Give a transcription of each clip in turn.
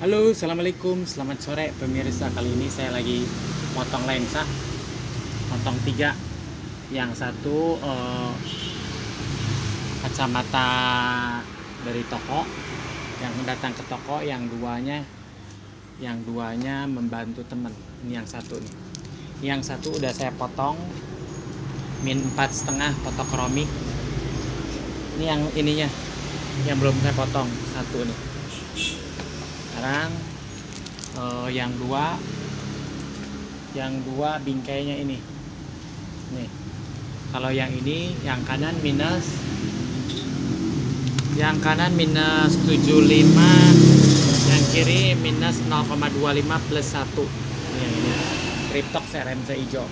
Halo, assalamualaikum, selamat sore pemirsa. Kali ini saya lagi potong lensa, potong tiga. Yang satu eh, kacamata dari toko, yang datang ke toko. Yang duanya, yang duanya membantu teman. Ini yang satu nih. Yang satu udah saya potong, min empat setengah fotokromik. Ini yang ininya, yang belum saya potong satu nih sekarang uh, yang dua yang dua bingkainya ini. Nih kalau yang ini yang kanan minus yang kanan minus 75 yang kiri minus 0,25 plus 1 ini yang ini hijau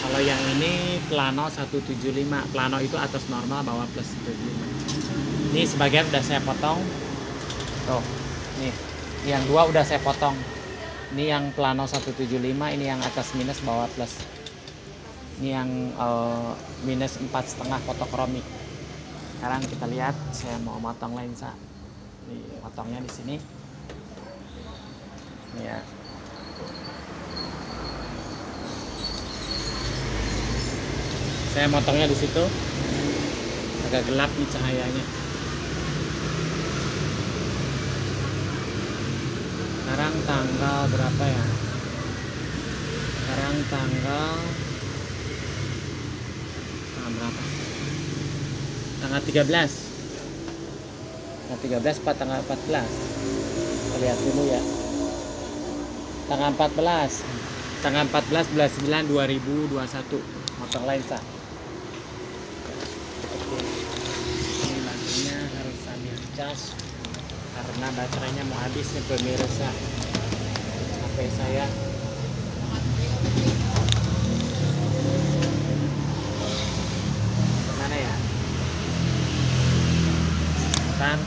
kalau yang ini plano 175 plano itu atas normal bawah plus 75 ini sebagian udah saya potong. Tuh nih yang dua udah saya potong. Ini yang plano 175 ini yang atas minus bawah plus. Ini yang uh, minus empat setengah fotokromik. Sekarang kita lihat saya mau motong lensa. Ini potongnya di sini. Ini ya. Saya motongnya di situ. Agak gelap nih cahayanya sekarang tanggal berapa ya? Sekarang tanggal tanggal berapa? Tanggal 13 tanggal 13 apa tanggal 14 kita lihat dulu ya. Tanggal 14 tanggal 14 bulan 9 2021 motong lensa ini baterainya harus sambil cas karena baterainya mau habis nih pemirsa HP saya. Mana ya? Kan